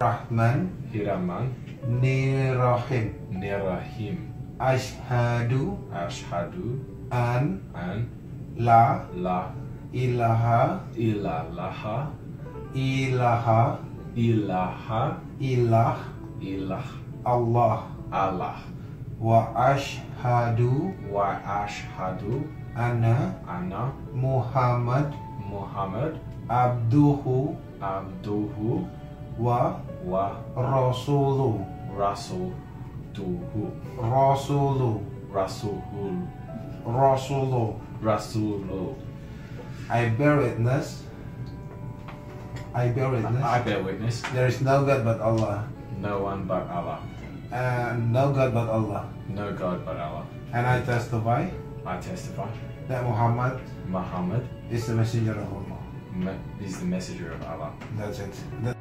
Rahman Hiraman. Nirahim. Nirahim. Ashhadu Ashhadu an an. la la. ilaha ilaha. ilaha ilaha ilah. Ilah Allah. Allah. Wa ashhadu. Wa ashhadu anna anna Muhammad. Muhammad. Abduhu. Abduhu. Wa. Wa rasuluh rasuluhu. Rasuluh rasulul rasuluh rasulu. I bear witness I bear witness. I bear witness. There is no God but Allah. No one but Allah. And no God but Allah. No God but Allah. And I testify I testify that Muhammad Muhammad is the messenger of Allah. is the messenger of Allah. That's it. That-